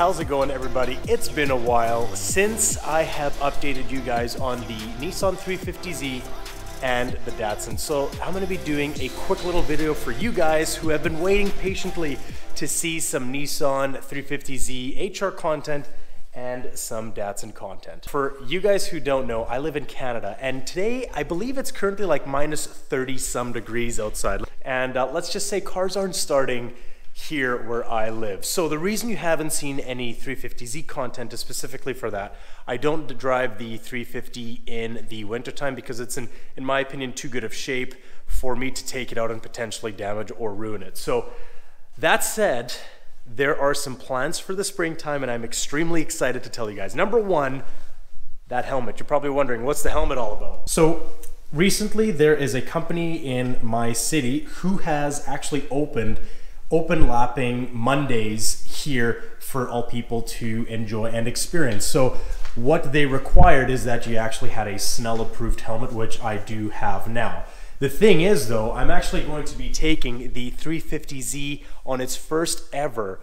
how's it going everybody? It's been a while since I have updated you guys on the Nissan 350Z and the Datsun. So I'm gonna be doing a quick little video for you guys who have been waiting patiently to see some Nissan 350Z HR content and some Datsun content. For you guys who don't know, I live in Canada and today I believe it's currently like minus 30 some degrees outside. And uh, let's just say cars aren't starting here where I live. So the reason you haven't seen any 350Z content is specifically for that. I don't drive the 350 in the wintertime because it's in, in my opinion, too good of shape for me to take it out and potentially damage or ruin it. So that said, there are some plans for the springtime and I'm extremely excited to tell you guys. Number one, that helmet. You're probably wondering, what's the helmet all about? So recently there is a company in my city who has actually opened open lapping Mondays here for all people to enjoy and experience. So what they required is that you actually had a Snell approved helmet, which I do have now. The thing is though, I'm actually going to be taking the 350Z on its first ever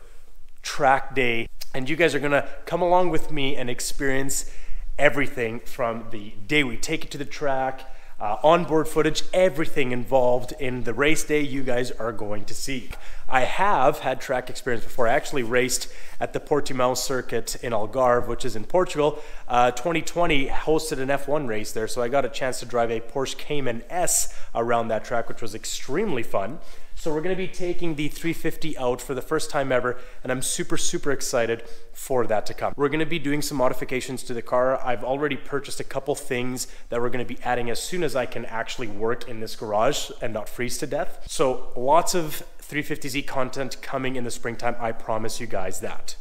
track day and you guys are gonna come along with me and experience everything from the day we take it to the track, uh, onboard footage, everything involved in the race day you guys are going to see. I have had track experience before. I actually raced at the Portimao circuit in Algarve, which is in Portugal. Uh, 2020 hosted an F1 race there, so I got a chance to drive a Porsche Cayman S around that track, which was extremely fun. So we're going to be taking the 350 out for the first time ever, and I'm super, super excited for that to come. We're going to be doing some modifications to the car. I've already purchased a couple things that we're going to be adding as soon as I can actually work in this garage and not freeze to death. So lots of 350Z content coming in the springtime. I promise you guys that.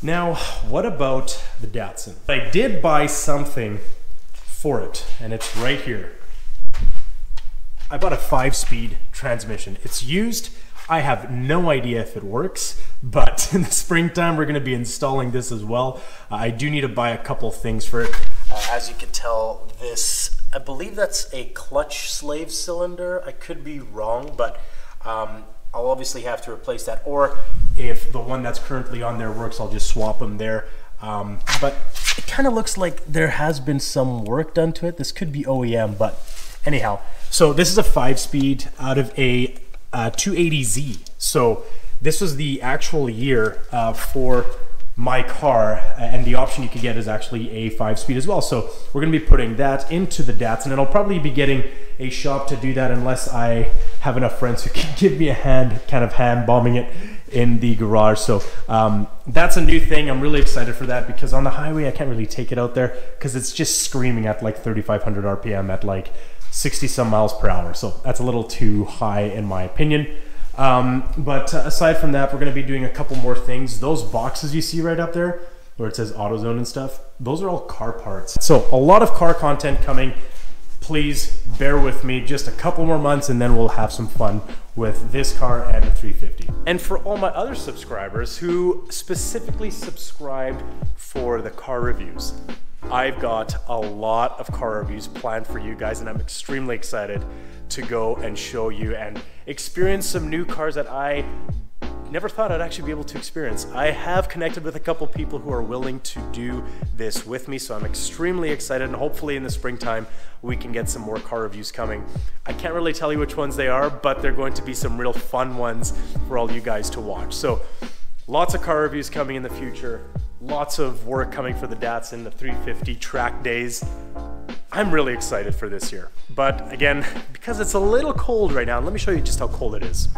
Now, what about the Datsun? I did buy something for it, and it's right here. I bought a five speed transmission. It's used. I have no idea if it works, but in the springtime, we're gonna be installing this as well. Uh, I do need to buy a couple things for it. Uh, as you can tell, this, I believe that's a clutch slave cylinder. I could be wrong, but um, I'll obviously have to replace that. Or if the one that's currently on there works, I'll just swap them there. Um, but it kind of looks like there has been some work done to it. This could be OEM, but anyhow, so this is a five speed out of a uh, 280Z. So this was the actual year uh, for my car and the option you could get is actually a five speed as well. So we're gonna be putting that into the Datsun and I'll probably be getting a shop to do that unless I have enough friends who can give me a hand, kind of hand bombing it in the garage. So um, that's a new thing. I'm really excited for that because on the highway, I can't really take it out there because it's just screaming at like 3,500 RPM at like 60 some miles per hour. So that's a little too high in my opinion. Um, but aside from that, we're going to be doing a couple more things. Those boxes you see right up there, where it says AutoZone and stuff, those are all car parts. So a lot of car content coming. Please bear with me just a couple more months and then we'll have some fun with this car and the 350. And for all my other subscribers who specifically subscribed for the car reviews, I've got a lot of car reviews planned for you guys and I'm extremely excited to go and show you and experience some new cars that I never thought I'd actually be able to experience. I have connected with a couple people who are willing to do this with me, so I'm extremely excited and hopefully in the springtime we can get some more car reviews coming. I can't really tell you which ones they are, but they're going to be some real fun ones for all you guys to watch. So lots of car reviews coming in the future. Lots of work coming for the Datsun, the 350 track days. I'm really excited for this year. But again, because it's a little cold right now, let me show you just how cold it is.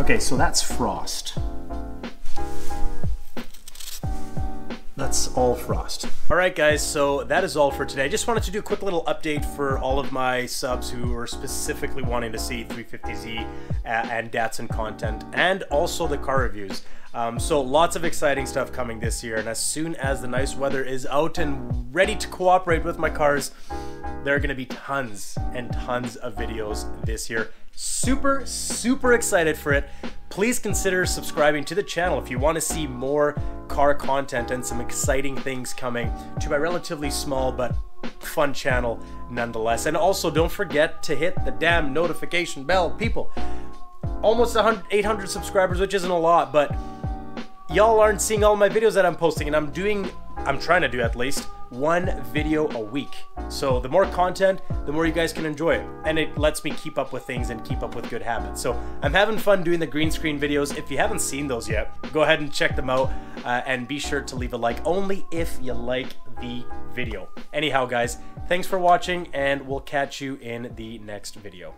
Okay, so that's frost. That's all frost. All right, guys, so that is all for today. I just wanted to do a quick little update for all of my subs who are specifically wanting to see 350Z uh, and Datsun content and also the car reviews. Um, so lots of exciting stuff coming this year, and as soon as the nice weather is out and ready to cooperate with my cars, there are going to be tons and tons of videos this year. Super, super excited for it. Please consider subscribing to the channel if you want to see more car content and some exciting things coming to my relatively small but fun channel nonetheless. And also don't forget to hit the damn notification bell, people. almost 800 subscribers, which isn't a lot, but y'all aren't seeing all my videos that I'm posting, and I'm doing, I'm trying to do at least, one video a week. So the more content, the more you guys can enjoy it. And it lets me keep up with things and keep up with good habits. So I'm having fun doing the green screen videos. If you haven't seen those yet, go ahead and check them out. Uh, and be sure to leave a like only if you like the video. Anyhow, guys, thanks for watching and we'll catch you in the next video.